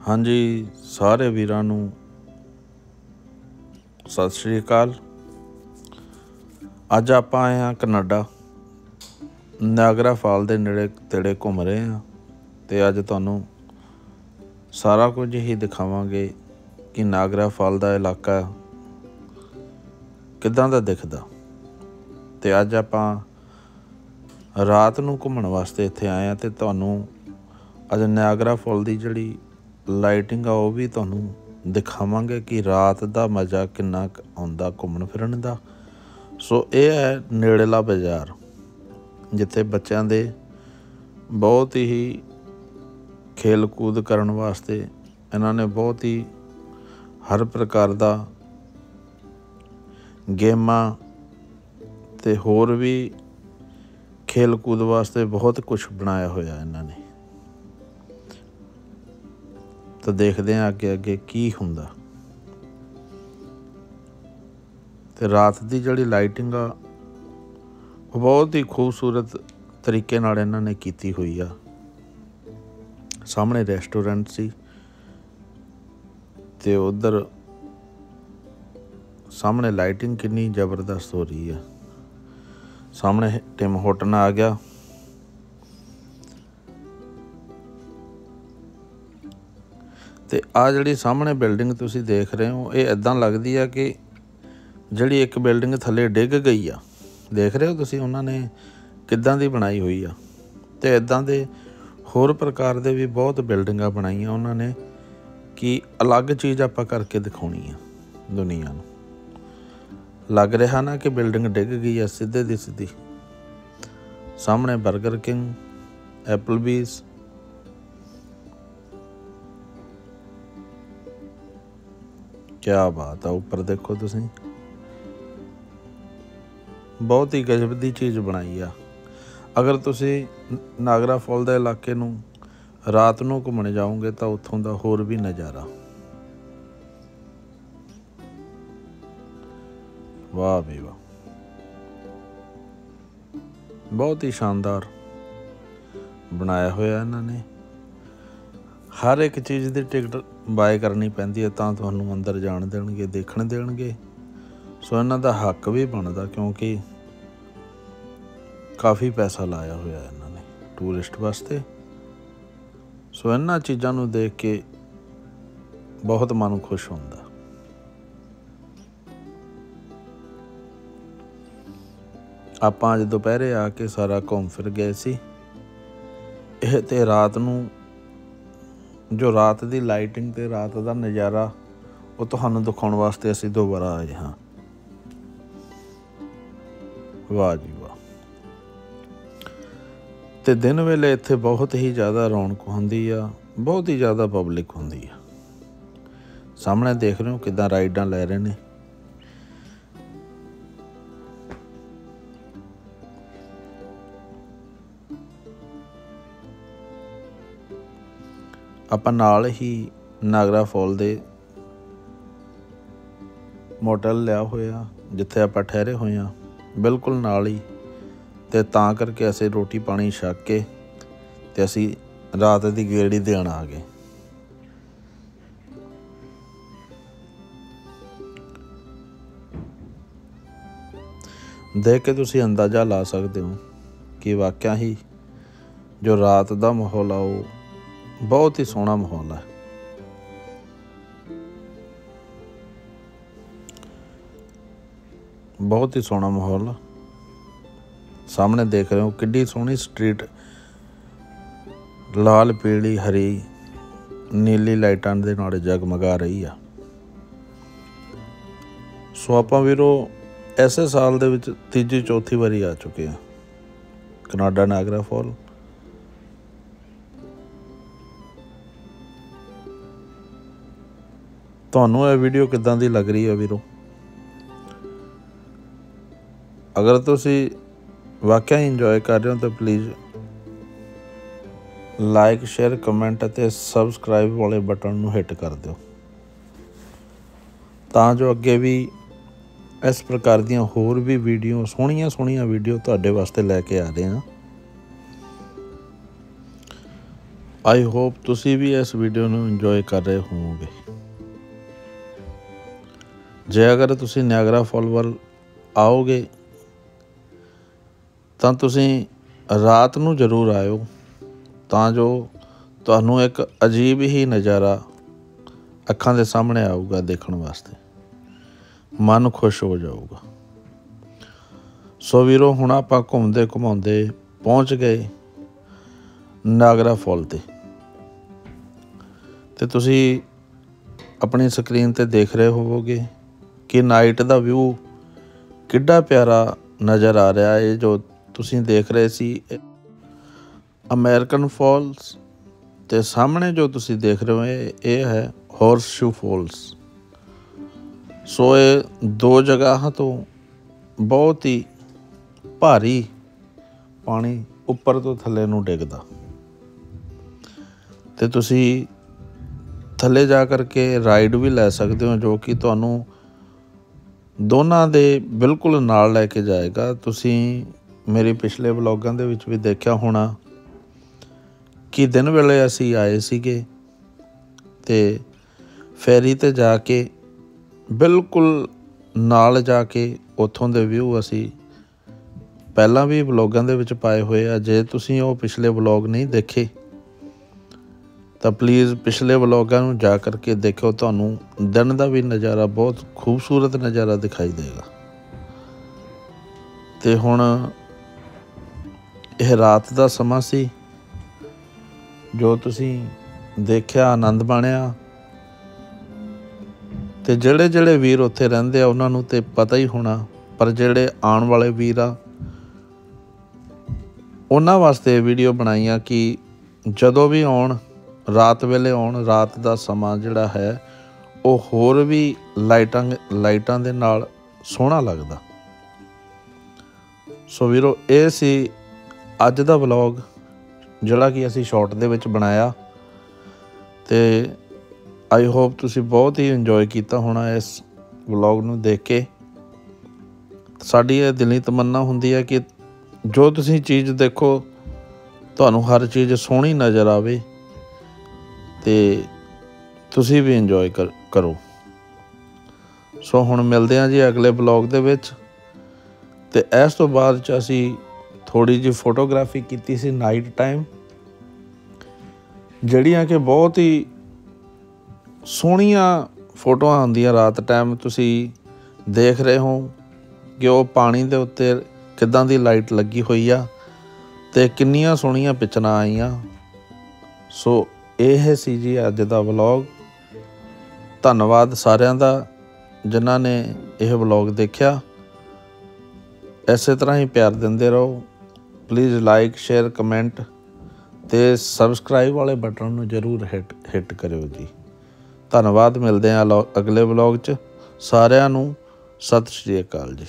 ਹਾਂਜੀ, ਸਾਰੇ ਵੀਰਾਂ ਨੂੰ ਸਤਿ ਸ਼੍ਰੀ ਅਕਾਲ। ਅੱਜ ਆਪਾਂ ਆਏ ਹਾਂ ਕੈਨੇਡਾ ਨਾਇਗਰਾ ਫਾਲ ਦੇ ਨੇੜੇ ਤੇੜੇ ਘੁੰਮ ਰਹੇ ਹਾਂ ਤੇ ਅੱਜ ਤੁਹਾਨੂੰ ਸਾਰਾ ਕੁਝ ਹੀ ਦਿਖਾਵਾਂਗੇ ਕਿ ਨਾਇਗਰਾ ਫਾਲ ਦਾ ਇਲਾਕਾ ਕਿੱਦਾਂ ਦਾ ਦਿਖਦਾ। ਤੇ ਅੱਜ ਆਪਾਂ ਰਾਤ ਨੂੰ ਘੁੰਮਣ ਵਾਸਤੇ ਇੱਥੇ ਆਏ ਆ ਤੇ ਤੁਹਾਨੂੰ ਅੱਜ ਨਾਇਗਰਾ ਫਾਲ ਦੀ ਜਿਹੜੀ ਲਾਈਟਿੰਗ ਆ, ਉਹ ਵੀ ਤੁਹਾਨੂੰ ਦਿਖਾਵਾਂਗੇ ਕਿ ਰਾਤ ਦਾ ਮਜ਼ਾ ਕਿੰਨਾ ਕੁ ਆਉਂਦਾ ਘੁੰਮਣ ਫਿਰਨ ਦਾ। ਸੋ ਇਹ ਹੈ ਨੇੜਲਾ ਬਾਜ਼ਾਰ, ਜਿੱਥੇ ਬੱਚਿਆਂ ਦੇ ਬਹੁਤ ਹੀ ਖੇਲ ਕੂਦ ਕਰਨ ਵਾਸਤੇ ਇਹਨਾਂ ਨੇ ਬਹੁਤ ਹੀ ਹਰ ਪ੍ਰਕਾਰ ਦਾ ਗੇਮਾਂ ਤੇ ਹੋਰ ਵੀ ਖੇਲ ਕੂਦ ਵਾਸਤੇ ਬਹੁਤ ਕੁਝ ਬਣਾਇਆ ਹੋਇਆ ਇਹਨਾਂ ਨੇ। ਤਾਂ ਦੇਖਦੇ ਹਾਂ ਅੱਗੇ ਅੱਗੇ ਕੀ ਹੁੰਦਾ। ਤੇ ਰਾਤ ਦੀ ਜਿਹੜੀ ਲਾਈਟਿੰਗ ਆ, ਉਹ ਬਹੁਤ ਹੀ ਖੂਬਸੂਰਤ ਤਰੀਕੇ ਨਾਲ ਇਹਨਾਂ ਨੇ ਕੀਤੀ ਹੋਈ ਆ। ਸਾਹਮਣੇ ਰੈਸਟੋਰੈਂਟ ਸੀ ਤੇ ਉਧਰ ਸਾਹਮਣੇ ਲਾਈਟਿੰਗ ਕਿੰਨੀ ਜ਼ਬਰਦਸਤ ਹੋ ਰਹੀ ਆ। ਸਾਹਮਣੇ ਟਿਮ ਹੋਟਨ ਆ ਗਿਆ। ਤੇ ਆ ਜਿਹੜੀ ਸਾਹਮਣੇ ਬਿਲਡਿੰਗ ਤੁਸੀਂ ਦੇਖ ਰਹੇ ਹੋ, ਇਹ ਇਦਾਂ ਲੱਗਦੀ ਆ ਕਿ ਜਿਹੜੀ ਇੱਕ ਬਿਲਡਿੰਗ ਥੱਲੇ ਡਿੱਗ ਗਈ ਆ। ਦੇਖ ਰਹੇ ਹੋ ਤੁਸੀਂ ਉਹਨਾਂ ਨੇ ਕਿੱਦਾਂ ਦੀ ਬਣਾਈ ਹੋਈ ਆ। ਤੇ ਇਦਾਂ ਦੇ ਹੋਰ ਪ੍ਰਕਾਰ ਦੇ ਵੀ ਬਹੁਤ ਬਿਲਡਿੰਗਾਂ ਬਣਾਈਆਂ ਉਹਨਾਂ ਨੇ ਕਿ ਅਲੱਗ ਚੀਜ਼ ਆਪਾਂ ਕਰਕੇ ਦਿਖਾਉਣੀ ਆ ਦੁਨੀਆ ਨੂੰ। ਲੱਗ ਰਿਹਾ ਨਾ ਕਿ ਬਿਲਡਿੰਗ ਡਿੱਗ ਗਈ ਆ ਸਿੱਧੇ ਦੀ ਸਿੱਧੀ। ਸਾਹਮਣੇ 버ਗਰ ਕਿੰਗ, ਐਪਲਬੀਸ ਕੀ ਬਾਤ ਆ, ਉੱਪਰ ਦੇਖੋ ਤੁਸੀਂ। ਬਹੁਤ ਹੀ ਗਜਬ ਦੀ ਚੀਜ਼ ਬਣਾਈ ਆ। ਅਗਰ ਤੁਸੀਂ ਨਾਗਰਾ ਫਾਲ ਦੇ ਇਲਾਕੇ ਨੂੰ ਰਾਤ ਨੂੰ ਘੁੰਮਣ ਜਾਓਗੇ ਤਾਂ ਉੱਥੋਂ ਦਾ ਹੋਰ ਵੀ ਨਜ਼ਾਰਾ। ਵਾਹ ਵੀ ਵਾਹ। ਬਹੁਤ ਹੀ ਸ਼ਾਨਦਾਰ ਬਣਾਇਆ ਹੋਇਆ ਇਹਨਾਂ ਨੇ। ਹਰ ਇੱਕ ਚੀਜ਼ ਦੀ ਟਿਕਟ ਬਾਏ ਕਰਨੀ ਪੈਂਦੀ ਹੈ ਤਾਂ ਤੁਹਾਨੂੰ ਅੰਦਰ ਜਾਣ ਦੇਣਗੇ, ਦੇਖਣ ਦੇਣਗੇ। ਸੋ ਇਹਨਾਂ ਦਾ ਹੱਕ ਵੀ ਬਣਦਾ ਕਿਉਂਕਿ ਕਾਫੀ ਪੈਸਾ ਲਾਇਆ ਹੋਇਆ ਇਹਨਾਂ ਨੇ ਟੂਰਿਸਟ ਵਾਸਤੇ। ਸੋ ਇਹਨਾਂ ਚੀਜ਼ਾਂ ਨੂੰ ਦੇਖ ਕੇ ਬਹੁਤ ਮਨ ਖੁਸ਼ ਹੁੰਦਾ। ਆਪਾਂ ਅੱਜ ਦੁਪਹਿਰੇ ਆ ਕੇ ਸਾਰਾ ਘੁੰਮ ਫਿਰ ਗਏ ਸੀ। ਇਹ ਤੇ ਰਾਤ ਨੂੰ ਜੋ ਰਾਤ ਦੀ ਲਾਈਟਿੰਗ ਤੇ ਰਾਤ ਦਾ ਨਜ਼ਾਰਾ, ਉਹ ਤੁਹਾਨੂੰ ਦਿਖਾਉਣ ਵਾਸਤੇ ਅਸੀਂ ਦੁਬਾਰਾ ਆਏ ਹਾਂ। ਵਾਹ ਜੀ ਵਾਹ। ਤੇ ਦਿਨ ਵੇਲੇ ਇੱਥੇ ਬਹੁਤ ਹੀ ਜ਼ਿਆਦਾ ਰੌਣਕ ਹੁੰਦੀ ਆ, ਬਹੁਤ ਹੀ ਜ਼ਿਆਦਾ ਪਬਲਿਕ ਹੁੰਦੀ ਆ। ਸਾਹਮਣੇ ਦੇਖ ਰਹੇ ਹੋ ਕਿਦਾਂ ਰਾਈਡਾਂ ਲੈ ਰਹੇ ਨੇ। ਆਪਾਂ ਨਾਲ ਹੀ ਨਾਗਰਾ ਫਾਲ ਦੇ ਮੋਟਲ ਲਿਆ ਹੋਇਆ, ਜਿੱਥੇ ਆਪਾਂ ਠਹਿਰੇ ਹੋਏ ਆ ਬਿਲਕੁਲ ਨਾਲ ਹੀ। ਤੇ ਤਾਂ ਕਰਕੇ ਅਸੀਂ ਰੋਟੀ ਪਾਣੀ ਛਕ ਕੇ ਤੇ ਅਸੀਂ ਰਾਤ ਦੀ ਗੇੜੀ ਦੇਣ ਆ ਗਏ। ਦੇਖ ਕੇ ਤੁਸੀਂ ਅੰਦਾਜ਼ਾ ਲਾ ਸਕਦੇ ਹੋ ਕਿ ਵਾਕਿਆ ਹੀ ਜੋ ਰਾਤ ਦਾ ਮਾਹੌਲ ਆ, ਉਹ ਬਹੁਤ ਹੀ ਸੋਹਣਾ ਮਾਹੌਲ ਹੈ। ਬਹੁਤ ਹੀ ਸੋਹਣਾ ਮਾਹੌਲ। ਸਾਹਮਣੇ ਦੇਖ ਰਹੇ ਹੋ ਕਿੱਡੀ ਸੋਹਣੀ ਸਟਰੀਟ। ਲਾਲ, ਪੀਲੀ, ਹਰੀ, ਨੀਲੀ ਲਾਈਟਾਂ ਦੇ ਨਾਲ ਜਗਮਗਾ ਰਹੀ ਆ। ਸੋ ਆਪਾਂ ਵੀਰੋ ਐਸੇ ਸਾਲ ਦੇ ਵਿੱਚ ਤੀਜੀ, ਚੌਥੀ ਵਾਰੀ ਆ ਚੁੱਕੇ ਆ। Canada Niagara fall. ਤੁਹਾਨੂੰ ਇਹ ਵੀਡੀਓ ਕਿੱਦਾਂ ਦੀ ਲੱਗ ਰਹੀ ਹੈ ਵੀਰੋ? ਅਗਰ ਤੁਸੀਂ ਵਾਕਿਆ ਹੀ ਇੰਜੋਏ ਕਰ ਰਹੇ ਹੋ ਤਾਂ ਪਲੀਜ਼ ਲਾਈਕ ਸ਼ੇਅਰ ਕਮੈਂਟ ਅਤੇ ਸਬਸਕ੍ਰਾਈਬ ਵਾਲੇ ਬਟਨ ਨੂੰ ਹਿੱਟ ਕਰ ਦਿਓ। ਤਾਂ ਜੋ ਅੱਗੇ ਵੀ ਇਸ ਪ੍ਰਕਾਰ ਦੀਆਂ ਹੋਰ ਵੀ ਵੀਡੀਓ ਸੋਹਣੀਆਂ ਸੋਹਣੀਆਂ ਵੀਡੀਓ ਤੁਹਾਡੇ ਵਾਸਤੇ ਲੈ ਕੇ ਆ ਰਹੇ ਹਾਂ। ਆਈ ਹੋਪ ਤੁਸੀਂ ਵੀ ਇਸ ਵੀਡੀਓ ਨੂੰ ਇੰਜੋਏ ਕਰ ਰਹੇ ਹੋਵੋਗੇ। ਜੇ ਅਗਰ ਤੁਸੀਂ ਨਿਆਗਰਾ ਫਾਲ ਵੱਲ ਆਓਗੇ, ਤਾਂ ਤੁਸੀਂ ਰਾਤ ਨੂੰ ਜ਼ਰੂਰ ਆਇਓ। ਤਾਂ ਜੋ ਤੁਹਾਨੂੰ ਇੱਕ ਅਜੀਬ ਹੀ ਨਜ਼ਾਰਾ ਅੱਖਾਂ ਦੇ ਸਾਹਮਣੇ ਆਊਗਾ ਦੇਖਣ ਵਾਸਤੇ। ਮਨ ਖੁਸ਼ ਹੋ ਜਾਊਗਾ। ਸੋ ਵੀਰੋ, ਹੁਣ ਆਪਾਂ ਘੁੰਮਦੇ ਘੁਮਾਉਂਦੇ ਪਹੁੰਚ ਗਏ ਨਾਗਰਾ ਫਾਲ ਤੇ। ਤੇ ਤੁਸੀਂ ਆਪਣੀ ਸਕਰੀਨ ਤੇ ਦੇਖ ਰਹੇ ਹੋਵੋਗੇ ਕਿ ਨਾਈਟ ਦਾ ਵਿਊ ਕਿੱਡਾ ਪਿਆਰਾ ਨਜ਼ਰ ਆ ਰਿਹਾ ਹੈ ਜੋ ਤੁਸੀਂ ਦੇਖ ਰਹੇ ਸੀ ਅਮਰੀਕਨ ਫਾਲਸ ਤੇ ਸਾਹਮਣੇ ਜੋ ਤੁਸੀਂ ਦੇਖ ਰਹੇ ਹੋ, ਇਹ ਹੈ ਹਾਰਸ ਸ਼ੂ ਫਾਲਸ ਸੋ ਇਹ ਦੋ ਜਗ੍ਹਾ ਤੋਂ ਬਹੁਤ ਹੀ ਭਾਰੀ ਪਾਣੀ ਉੱਪਰ ਤੋਂ ਥੱਲੇ ਨੂੰ ਡਿੱਗਦਾ। ਤੇ ਤੁਸੀਂ ਥੱਲੇ ਜਾ ਕਰਕੇ ਰਾਈਡ ਵੀ ਲੈ ਸਕਦੇ ਹੋ, ਜੋ ਕਿ ਤੁਹਾਨੂੰ ਦੋਨਾਂ ਦੇ ਬਿਲਕੁਲ ਨਾਲ ਲੈ ਕੇ ਜਾਏਗਾ। ਤੁਸੀਂ ਮੇਰੇ ਪਿਛਲੇ ਵਲੌਗਾਂ ਦੇ ਵਿੱਚ ਵੀ ਦੇਖਿਆ ਹੋਣਾ ਕਿ ਦਿਨ ਵੇਲੇ ਅਸੀਂ ਆਏ ਸੀਗੇ ਤੇ ਫੈਰੀ ਤੇ ਜਾ ਕੇ ਬਿਲਕੁਲ ਨਾਲ ਜਾ ਕੇ ਉੱਥੋਂ ਦੇ ਵਿਊ ਅਸੀਂ ਪਹਿਲਾਂ ਵੀ ਵਲੌਗਾਂ ਦੇ ਵਿੱਚ ਪਾਏ ਹੋਏ ਆ। ਜੇ ਤੁਸੀਂ ਉਹ ਪਿਛਲੇ ਵਲੌਗ ਨਹੀਂ ਦੇਖੇ ਤਾਂ ਪਲੀਜ਼ ਪਿਛਲੇ ਵਲੌਗਾਂ ਨੂੰ ਜਾ ਕਰਕੇ ਦੇਖੋ ਤੁਹਾਨੂੰ ਦਿਨ ਦਾ ਵੀ ਨਜ਼ਾਰਾ ਬਹੁਤ ਖੂਬਸੂਰਤ ਨਜ਼ਾਰਾ ਦਿਖਾਈ ਦੇਗਾ। ਤੇ ਹੁਣ ਇਹ ਰਾਤ ਦਾ ਸਮਾਂ ਸੀ, ਜੋ ਤੁਸੀਂ ਦੇਖਿਆ, ਆਨੰਦ ਮਾਣਿਆ। ਤੇ ਜਿਹੜੇ ਜਿਹੜੇ ਵੀਰ ਉੱਥੇ ਰਹਿੰਦੇ ਆ, ਉਹਨਾਂ ਨੂੰ ਤੇ ਪਤਾ ਹੀ ਹੋਣਾ, ਪਰ ਜਿਹੜੇ ਆਉਣ ਵਾਲੇ ਵੀਰ ਆ, ਉਹਨਾਂ ਵਾਸਤੇ ਵੀਡੀਓ ਬਣਾਈਆਂ ਕਿ ਜਦੋਂ ਵੀ ਆਉਣ ਰਾਤ ਵੇਲੇ ਆਉਣ, ਰਾਤ ਦਾ ਸਮਾਂ ਜਿਹੜਾ ਹੈ, ਉਹ ਹੋਰ ਵੀ ਲਾਈਟਾਂ ਲਾਈਟਾਂ ਦੇ ਨਾਲ ਸੋਹਣਾ ਲੱਗਦਾ। ਸੋ ਵੀਰੋ, ਇਹ ਸੀ ਅੱਜ ਦਾ ਵਲੌਗ, ਜਿਹੜਾ ਕਿ ਅਸੀਂ ਸ਼ਾਰਟ ਦੇ ਵਿੱਚ ਬਣਾਇਆ। ਤੇ ਆਈ ਹੋਪ ਤੁਸੀਂ ਬਹੁਤ ਹੀ ਇੰਜੋਏ ਕੀਤਾ ਹੋਣਾ ਇਸ ਵਲੌਗ ਨੂੰ ਦੇਖ ਕੇ। ਸਾਡੀ ਇਹ ਦਿਲੀ ਤਮੰਨਾ ਹੁੰਦੀ ਹੈ ਕਿ ਜੋ ਤੁਸੀਂ ਚੀਜ਼ ਦੇਖੋ, ਤੁਹਾਨੂੰ ਹਰ ਚੀਜ਼ ਸੋਹਣੀ ਨਜ਼ਰ ਆਵੇ। ਤੇ ਤੁਸੀਂ ਵੀ ਇੰਜੋਏ ਕਰੋ ਸੋ ਹੁਣ ਮਿਲਦੇ ਹਾਂ ਜੀ ਅਗਲੇ ਵਲੌਗ ਦੇ ਵਿੱਚ। ਤੇ ਇਸ ਤੋਂ ਬਾਅਦ ਚ ਅਸੀਂ ਥੋੜੀ ਜਿਹੀ ਫੋਟੋਗ੍ਰਾਫੀ ਕੀਤੀ ਸੀ ਨਾਈਟ ਟਾਈਮ ਜਿਹੜੀਆਂ ਕਿ ਬਹੁਤ ਹੀ ਸੋਹਣੀਆਂ ਫੋਟੋਆਂ ਆਉਂਦੀਆਂ ਰਾਤ ਟਾਈਮ ਤੁਸੀਂ ਦੇਖ ਰਹੇ ਹੋ ਕਿ ਉਹ ਪਾਣੀ ਦੇ ਉੱਤੇ ਕਿੱਦਾਂ ਦੀ ਲਾਈਟ ਲੱਗੀ ਹੋਈ ਆ ਤੇ ਕਿੰਨੀਆਂ ਸੋਹਣੀਆਂ ਪਿਕਚਰਾਂ ਆਈਆਂ। ਸੋ ਇਹ ਸੀ ਜੀ ਅੱਜ ਦਾ ਵਲੌਗ। ਧੰਨਵਾਦ ਸਾਰਿਆਂ ਦਾ ਜਿਨ੍ਹਾਂ ਨੇ ਇਹ ਵਲੌਗ ਦੇਖਿਆ। ਐਸੇ ਤਰ੍ਹਾਂ ਹੀ ਪਿਆਰ ਦਿੰਦੇ ਰਹੋ। ਪਲੀਜ਼ ਲਾਈਕ ਸ਼ੇਅਰ ਕਮੈਂਟ ਤੇ ਸਬਸਕ੍ਰਾਈਬ ਵਾਲੇ ਬਟਨ ਨੂੰ ਜਰੂਰ ਹਿੱਟ ਹਿੱਟ ਕਰਿਓ ਜੀ। ਧੰਨਵਾਦ, ਮਿਲਦੇ ਹਾਂ ਅਗਲੇ ਵਲੌਗ 'ਚ। ਸਾਰਿਆਂ ਨੂੰ ਸਤਿ ਸ਼੍ਰੀ ਅਕਾਲ ਜੀ।